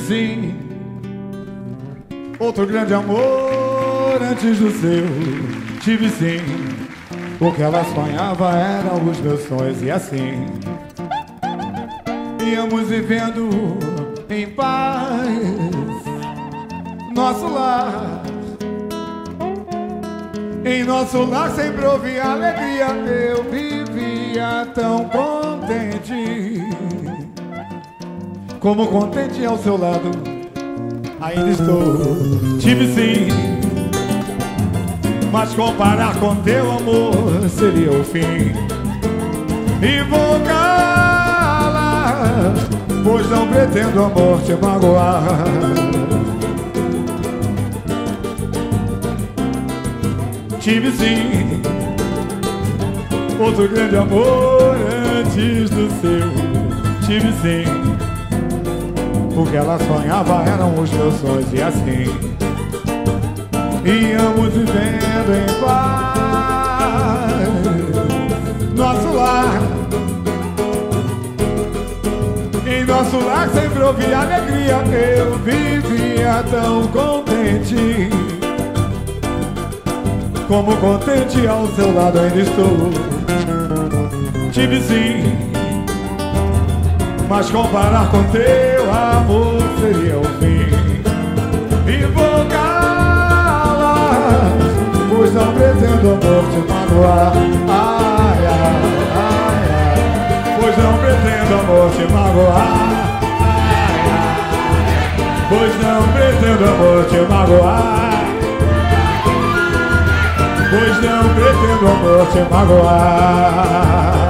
sim outro grande amor antes do seu. Tive sim, o que ela sonhava eram os meus sonhos e assim íamos vivendo em paz nosso lar. Em nosso lar sempre ouvia alegria, eu vivia tão contente. Como contente ao seu lado, ainda estou. Tive sim, mas comparar com teu amor seria o fim. E vou calar, pois não pretendo amor te magoar. Tive sim outro grande amor antes do seu. Tive sim, o que ela sonhava eram os meus sonhos e assim íamos vivendo em paz. Nosso lar, em nosso lar sempre ouvia alegria. Eu vivia tão contente. Como contente ao seu lado ainda estou Tive sim Mas comparar com teu amor seria o fim. E vou calar Pois não pretendo amor te magoar. Ai, ai, ai, Pois não pretendo amor te magoar. Pois não pretendo amor te magoar. Pois não pretendo amor te magoar